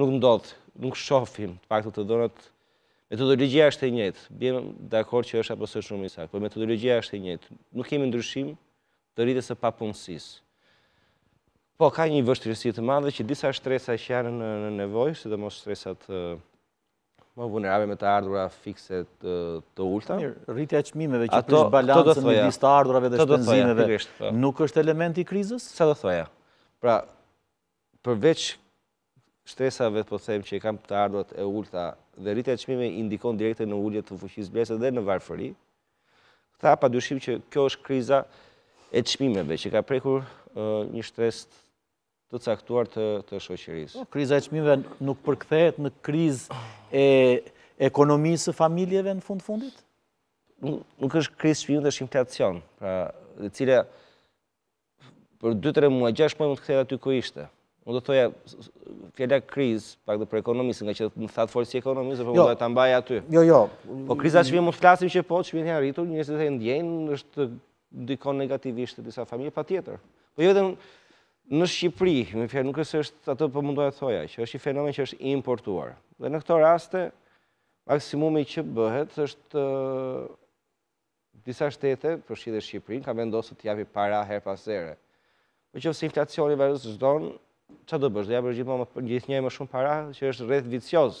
Nuk ndodh, nuk shohim, të paktën të dhënat Metodologjia është e njëjtë. Bjem dakord që është apo s'është shumë i saktë, por metodologjia është e njëjtë. Nuk kemi ndryshim të rritjes së papunësisë. Po ka një vështirësi të madhe që disa shtresa që janë në, në nevojë, sidomos shtresat më vulnerabël me të ardhura fikse të, të ulta. Mirë, rritja e çmimeve që ato, prish balancën midis të ardhurave dhe shpenzimeve, po. nuk është element i krizës? S'do thoja. Pra, Përveç shtresave, të po them, që i kanë të ardhurat e ulëta dhe rritja e çmimeve i ndikon direkt në ulje të fuqisë blerëse dhe në varfëri. Pra pa dyshim që kjo është kriza e çmimeve që ka prekur një shtresë të caktuar të të shoqërisë. Po, kriza e çmimeve nuk përkthehet në krizë të ekonomisë së familjeve në fund fundit? Nuk është krizë çmimeve, është inflacion, pra e cila për dy tre muaj, gjashtë muaj mund të kthehet aty ku ishte. Unë do thoja fjala krizë, pak për ekonomist, nga që më thatë fol si ekonomist, por jo, do ta mbaj aty. Jo, jo. Po kriza që mund të flasim që po, çmimet janë rritur, njerëzit e ndjejnë, është ndikon negativisht disa familje patjetër. Po jo vetëm në Shqipëri, me një fjalë nuk është se është atë po mundohem të thoja, që është një fenomen që është i importuar. Dhe në këto raste maksimumi që bëhet është disa shtete, përfshirë dhe Shqipërinë, kanë vendosur t'i japin para herë pas here. Po në qoftë se inflacioni vazhdon, çfarë do bësh? Do japësh gjithmonë gjithnjë e më shumë para, që është rreth vicioz.